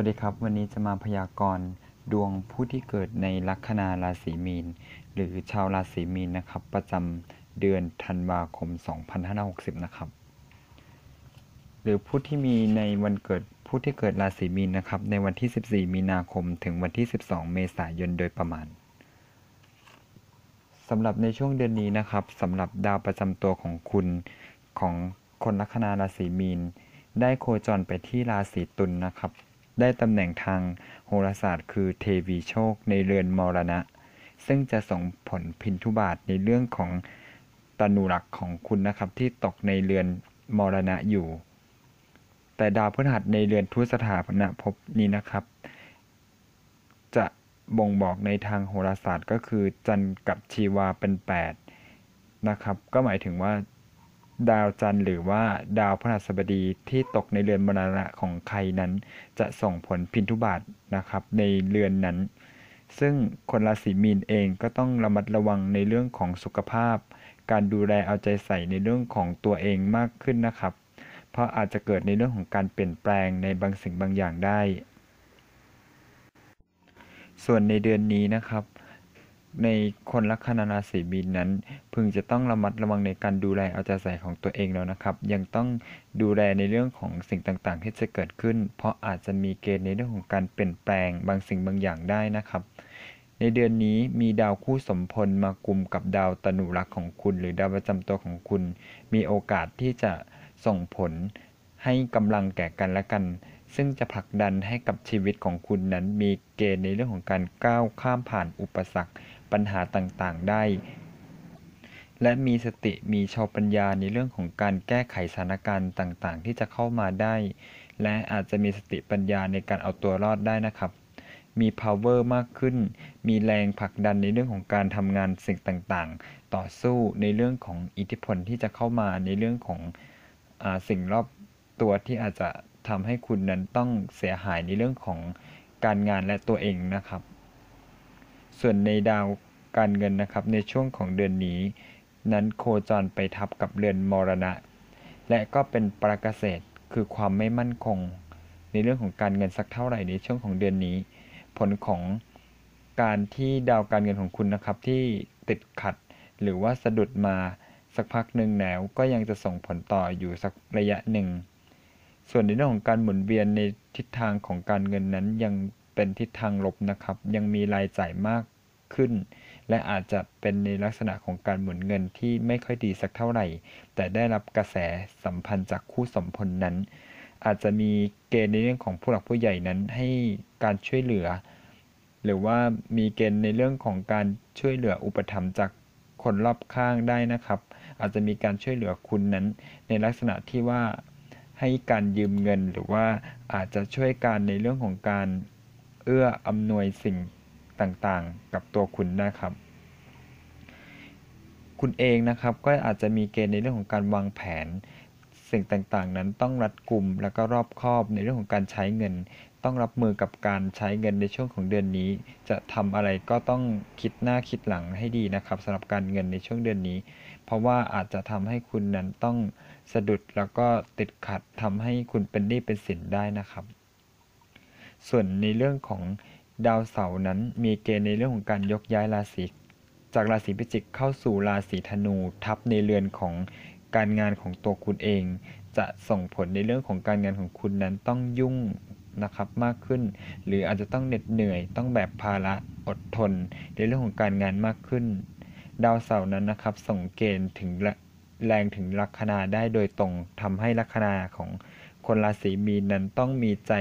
วัสดีครับ วันนี้จะมาพยากรณ์ดวงผู้ที่เกิดในลัคนาราศีมีน หรือชาวราศีมีนนะครับ ประจำเดือนธันวาคม 2560 นะครับ หรือผู้ที่มีในวันเกิดผู้ที่เกิดราศีมีนนะครับ ในวันที่ 14 มีนาคมถึงวันที่ 12 เมษายนโดยประมาณสำหรับในช่วงเดือนนี้นะครับสำหรับดาวประจำตัวของคุณของคนลัคนาราศีมีน ได้โคจรไปที่ราศีตุลนนะครับ ได้ตำแหน่งทางโหราศาสตร์คือเทวีโชคในเรือนมรณะ ซึ่งจะส่งผลพินทุบาทในเรื่องของตนุรักของคุณนะครับที่ตกในเรือนมรณะอยู่ แต่ดาวพฤหัสในเรือนทุสถาปนภพนี้นะครับ จะบ่งบอกในทางโหราศาสตร์ก็คือจันทร์กับชีวาเป็น 8 นะครับ ก็หมายถึงว่า ดาวจันทร์หรือว่าดาวพฤหัสบดีที่ตกในเรือนมรณะของใครนั้น จะส่งผลพินทุบาทนะครับในเรือนนั้น ซึ่งคนราศีมีนเองก็ต้องระมัดระวังในเรื่องของสุขภาพ การดูแลเอาใจใส่ในเรื่องของตัวเองมากขึ้นนะครับ เพราะอาจจะเกิดในเรื่องของการเปลี่ยนแปลงในบางสิ่งบางอย่างได้ ส่วนในเดือนนี้นะครับ ในคนลัคนาราศีมีนนั้น พึงจะต้องระมัดระวังในการดูแลเอาใจใส่ของตัวเองแล้วนะครับ ยังต้องดูแลในเรื่องของสิ่งต่างๆ ที่จะเกิดขึ้น เพราะอาจจะมีเกณฑ์ในเรื่องของการเปลี่ยนแปลงบางสิ่งบางอย่างได้นะครับ ในเดือนนี้มีดาวคู่สมพลมากลุ่มกับดาวตนุรักษ์ของคุณ หรือดาวประจำตัวของคุณ มีโอกาสที่จะส่งผลให้กำลังแก่กันและกัน ซึ่งจะผลักดันให้กับชีวิตของคุณนั้น มีเกณฑ์ในเรื่องของการก้าวข้ามผ่านอุปสรรค ปัญหาต่างๆ ได้ และมีสติมีชาวปัญญาในเรื่องของการแก้ไขสถานการณ์ต่างๆ ที่จะเข้ามาได้ และอาจจะมีสติปัญญาในการเอาตัวรอดได้นะครับ มี power มากขึ้น มีแรงผลักดันในเรื่องของการทำงานสิ่งต่างๆ ต่อสู้ในเรื่องของอิทธิพลที่จะเข้ามาในเรื่องของอสิ่งรอบตัวที่อาจจะทำให้คุณนั้นต้องเสียหายในเรื่องของการงานและตัวเองนะครับ ส่วนในดาวการเงินนะครับในช่วงของเดือนนี้ นั้นโคจรไปทับกับเรือนมรณะ และก็เป็นปราเกษตรคือความไม่มั่นคง ในเรื่องของการเงินสักเท่าไหร่ในช่วงของเดือนนี้ ผลของการที่ดาวการเงินของคุณนะครับที่ติดขัด หรือว่าสะดุดมาสักพักหนึ่งแล้วก็ยังจะส่งผลต่ออยู่สักระยะหนึ่ง ส่วนในเรื่องของการหมุนเวียนในทิศทางของการเงินนั้นยัง เป็นทิศทางลบนะครับ ยังมีรายจ่ายมากขึ้น และอาจจะเป็นในลักษณะของการหมุนเงินที่ไม่ค่อยดีสักเท่าไหร่ แต่ได้รับกระแสสัมพันธ์จากคู่สมพลนั้น อาจจะมีเกณฑ์ในเรื่องของผู้หลักผู้ใหญ่นั้นให้การช่วยเหลือ หรือว่ามีเกณฑ์ในเรื่องของการช่วยเหลืออุปถัมภ์จากคนรอบข้างได้นะครับ อาจจะมีการช่วยเหลือคุณนั้น ในลักษณะที่ว่าให้การยืมเงินหรือว่าอาจจะช่วยการในเรื่องของการ เอื้ออำนวยสิ่งต่างๆ กับตัวคุณนะครับ คุณเองนะครับก็อาจจะมีเกณฑ์ในเรื่องของการวางแผน สิ่งต่างๆ นั้นต้องรัดกุมแล้วก็รอบคอบในเรื่องของการใช้เงิน ต้องรับมือกับการใช้เงินในช่วงของเดือนนี้ จะทำอะไรก็ต้องคิดหน้าคิดหลังให้ดีนะครับสำหรับการเงินในช่วงเดือนนี้ เพราะว่าอาจจะทำให้คุณนั้นต้องสะดุดแล้วก็ติดขัดทำให้คุณเป็นหนี้เป็นสินได้นะครับ ส่วนในเรื่องของดาวเสาร์นั้นมีเกณฑ์ในเรื่องของการยกย้ายราศีจากราศีพิจิกเข้าสู่ราศีธนูทับในเรือนของการงานของตัวคุณเอง จะส่งผลในเรื่องของการงานของคุณนั้นต้องยุ่งนะครับมากขึ้น หรืออาจจะต้องเหน็ดเหนื่อยต้องแบกภาระอดทน ในเรื่องของการงานมากขึ้น ดาวเสาร์นั้นนะครับส่งเกณฑ์ถึงแรงถึงลัคนาได้โดยตรงทำให้ลัคนาของ คนราศีมีนนั้นต้องมีใจ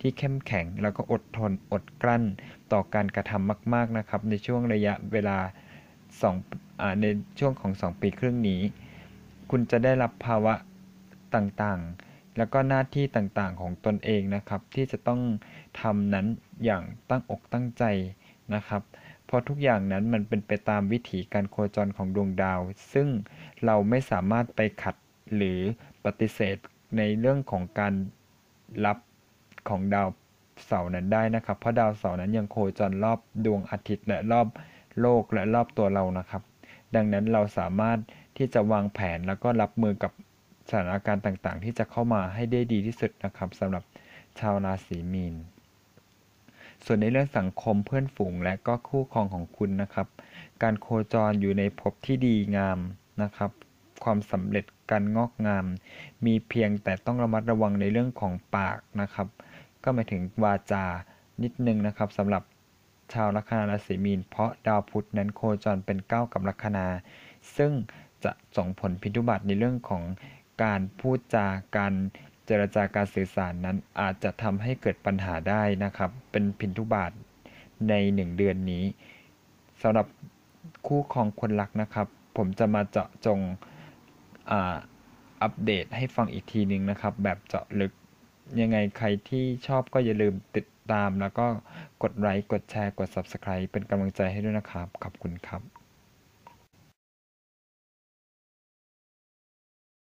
ที่เข้มแข็ง แล้วก็อดทนอดกลั้นต่อการกระทำมาก ๆนะครับ ในช่วงระยะเวลา2ในช่วงของ 2 ปีครึ่งนี้ คุณจะได้รับภาวะต่างๆ แล้วก็หน้าที่ต่างๆของตนเองนะครับ ที่จะต้องทำนั้นอย่างตั้งอกตั้งใจนะครับเพราะทุกอย่างนั้นมันเป็นไปตามวิถีการโคจรของดวงดาว ซึ่งเราไม่สามารถไปขัดหรือปฏิเสธ ในเรื่องของการรับของดาวเสาร์นั้นได้นะครับ เพราะดาวเสาร์นั้นยังโคจรรอบดวงอาทิตย์และรอบโลกและรอบตัวเรานะครับ ดังนั้นเราสามารถที่จะวางแผนแล้วก็รับมือกับสถานการณ์ต่างๆ ที่จะเข้ามาให้ได้ดีที่สุดนะครับสำหรับชาวราศีมีน ส่วนในเรื่องสังคมเพื่อนฝูงและก็คู่ครองของคุณนะครับ การโคจรอยู่ในภพที่ดีงามนะครับ ความสำเร็จ การงอกงาม มีเพียงแต่ต้องระมัดระวังในเรื่องของปากนะครับ ก็หมายถึงวาจานิดนึงนะครับสำหรับชาวลัคนาราศีมีน เพราะดาวพุธนั้นโคจรเป็นเก้ากับลัคนา ซึ่งจะส่งผลพิทุบัติในเรื่องของการพูดจาการเจรจาการสื่อสารนั้นอาจจะทำให้เกิดปัญหาได้นะครับ เป็นพินทุบาทในหนึ่งเดือนนี้สำหรับคู่ครองคนรักนะครับ ผมจะมาเจาะจง อาอัปเดตให้ฟังอีกทีหนึ่งนะครับ แบบเจาะลึกยังไงใครที่ชอบก็อย่าลืมติดตาม แล้วก็กดไลค์กดแชร์กด Subscribe เป็นกำลังใจให้ด้วยนะครับ ขอบคุณครับ